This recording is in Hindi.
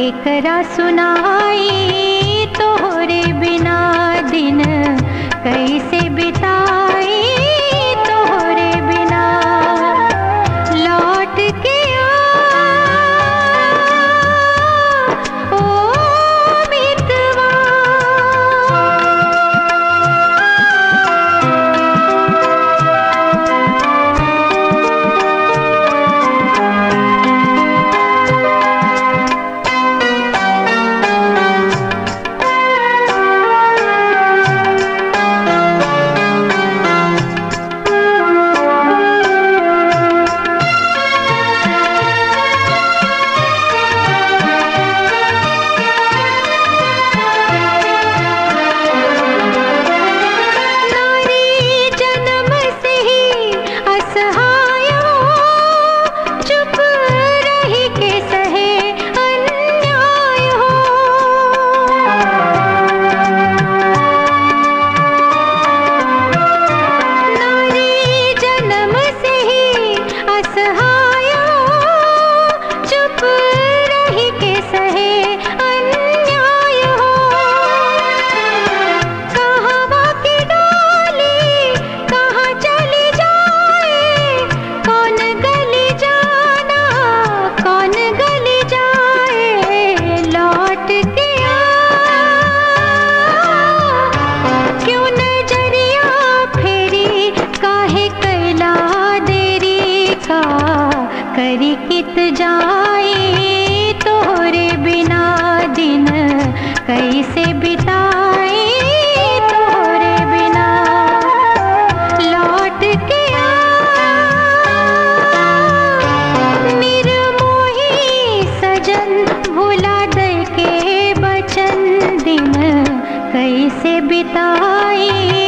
के करा सुनाई तो कर कित जाए तोरे बिना दिन कैसे बिताए तोरे बिना लौट के निर्मोही सजन भुला दे के बचन दिन कैसे बिताए